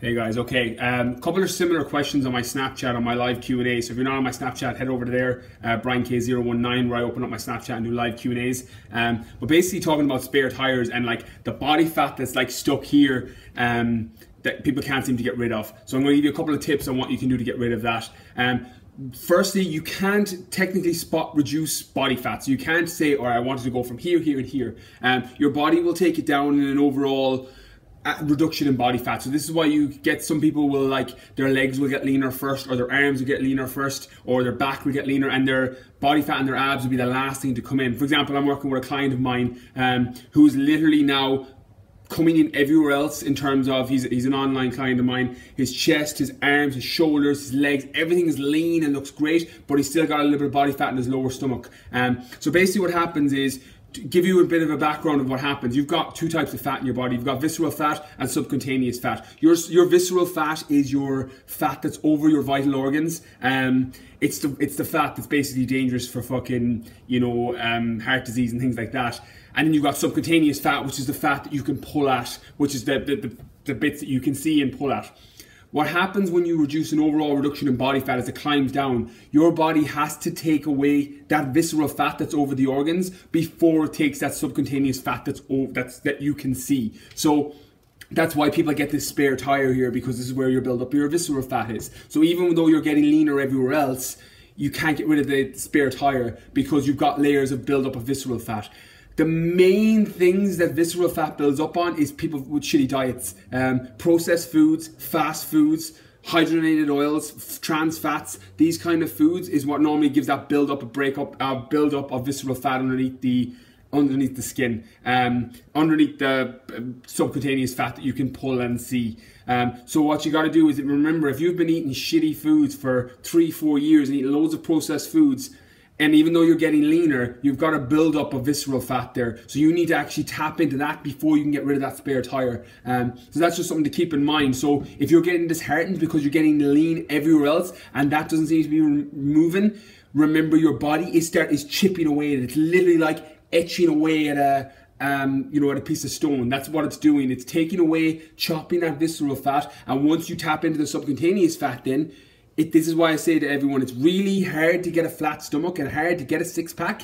Hey guys, okay. A um, couple of similar questions on my Snapchat on my live Q and A. So if you're not on my Snapchat, head over to there, uh, Brian K019, where I open up my Snapchat and do live Q and A's. Um, but basically talking about spare tires and like the body fat that's like stuck here um, that people can't seem to get rid of. So I'm going to give you a couple of tips on what you can do to get rid of that. Um, firstly, you can't technically spot reduce body fat. So you can't say, right, I wanted to go from here, here, and here. Um, your body will take it down in an overall reduction in body fat. So this is why you get some people will like their legs will get leaner first, or their arms will get leaner first, or their back will get leaner, and their body fat and their abs will be the last thing to come in. For example, I'm working with a client of mine um, who's literally now coming in everywhere else in terms of he's, he's an online client of mine his chest his arms his shoulders his legs everything is lean and looks great but he's still got a little bit of body fat in his lower stomach um, so basically what happens is give you a bit of a background of what happens, you've got two types of fat in your body. You've got visceral fat and subcutaneous fat. Your, your visceral fat is your fat that's over your vital organs. Um, it's the it's the fat that's basically dangerous for fucking you know um, heart disease and things like that. And then you've got subcutaneous fat, which is the fat that you can pull at, which is the the, the, the bits that you can see and pull at. What happens when you reduce an overall reduction in body fat as it climbs down? Your body has to take away that visceral fat that's over the organs before it takes that subcutaneous fat that's over, that's that you can see. So that's why people get this spare tire here because this is where your build up your visceral fat is. So even though you're getting leaner everywhere else, you can't get rid of the spare tire because you've got layers of build up of visceral fat the main things that visceral fat builds up on is people with shitty diets, um, processed foods, fast foods, hydrogenated oils, trans fats. These kind of foods is what normally gives that build up, a break up, uh, build up of visceral fat underneath the underneath the skin, um, underneath the um, subcutaneous fat that you can pull and see. Um, so what you got to do is remember if you've been eating shitty foods for three, four years and eating loads of processed foods and even though you're getting leaner, you've got a build up of visceral fat there. So you need to actually tap into that before you can get rid of that spare tire. Um, so that's just something to keep in mind. So if you're getting disheartened because you're getting lean everywhere else and that doesn't seem to be moving, remember your body is start is chipping away. It's literally like etching away at a um, you know, at a piece of stone. That's what it's doing. It's taking away, chopping that visceral fat. And once you tap into the subcutaneous fat, then it, this is why I say to everyone, it's really hard to get a flat stomach and hard to get a six pack.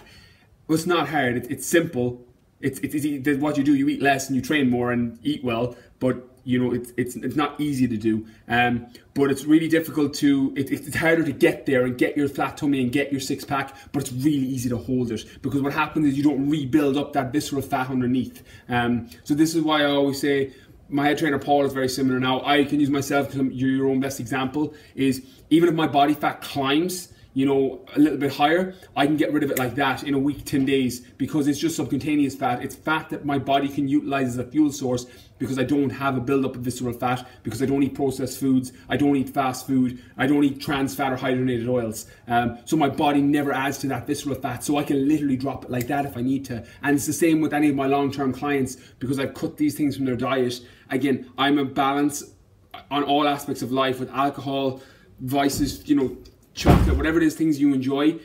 Well, it's not hard. It, it's simple. It's, it's, it's what you do. You eat less and you train more and eat well. But you know, it's it's it's not easy to do. Um, but it's really difficult to. It, it's harder to get there and get your flat tummy and get your six pack. But it's really easy to hold it because what happens is you don't rebuild up that visceral fat underneath. Um, so this is why I always say my head trainer Paul is very similar now. I can use myself because you're your own best example. Is even if my body fat climbs, you know, a little bit higher, I can get rid of it like that in a week, 10 days, because it's just subcutaneous fat. It's fat that my body can utilize as a fuel source because I don't have a buildup of visceral fat, because I don't eat processed foods, I don't eat fast food, I don't eat trans fat or hydrogenated oils. Um, so my body never adds to that visceral fat, so I can literally drop it like that if I need to. And it's the same with any of my long-term clients because I've cut these things from their diet. Again, I'm a balance on all aspects of life with alcohol, vices, you know, chocolate, whatever it is, things you enjoy.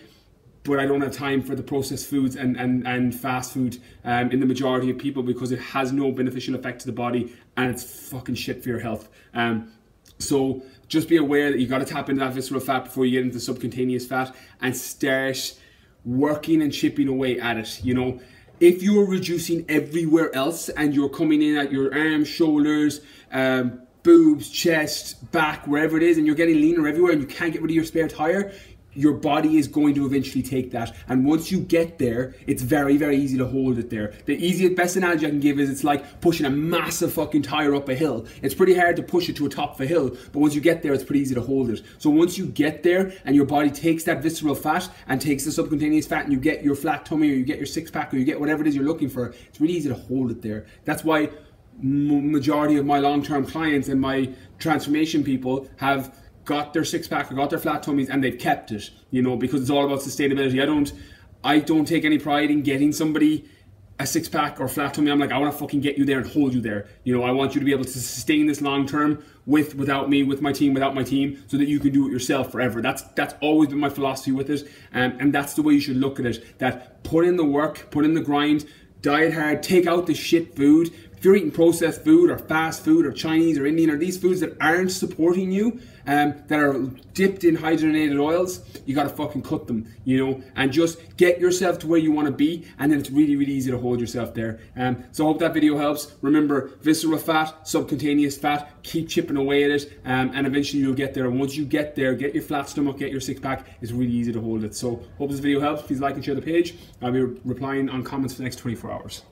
But I don't have time for the processed foods and, and, and fast food um, in the majority of people because it has no beneficial effect to the body and it's fucking shit for your health. Um, so just be aware that you got to tap into that visceral fat before you get into subcutaneous fat and start working and chipping away at it. You know, if you're reducing everywhere else and you're coming in at your arms, shoulders, um, boobs, chest, back, wherever it is, and you're getting leaner everywhere and you can't get rid of your spare tire, your body is going to eventually take that. And once you get there, it's very, very easy to hold it there. The easiest, best analogy I can give is it's like pushing a massive fucking tire up a hill. It's pretty hard to push it to a top of a hill, but once you get there, it's pretty easy to hold it. So once you get there and your body takes that visceral fat and takes the subcutaneous fat and you get your flat tummy or you get your six pack or you get whatever it is you're looking for, it's really easy to hold it there. That's why majority of my long-term clients and my transformation people have got their six pack or got their flat tummies and they've kept it you know because it's all about sustainability. I don't i don't take any pride in getting somebody a six pack or flat tummy. I'm like i want to fucking get you there and hold you there. You know i want you to be able to sustain this long term with without me with my team without my team so that you can do it yourself forever. That's that's always been my philosophy with it um, and that's the way you should look at it that put in the work put in the grind diet hard take out the shit food if you're eating processed food or fast food or Chinese or Indian or these foods that aren't supporting you, um, that are dipped in hydrogenated oils, you gotta fucking cut them, you know, and just get yourself to where you wanna be, and then it's really, really easy to hold yourself there. Um, so I hope that video helps. Remember, visceral fat, subcutaneous fat, keep chipping away at it, um, and eventually you'll get there. And once you get there, get your flat stomach, get your six pack, it's really easy to hold it. So hope this video helps. Please like and share the page. I'll be replying on comments for the next 24 hours.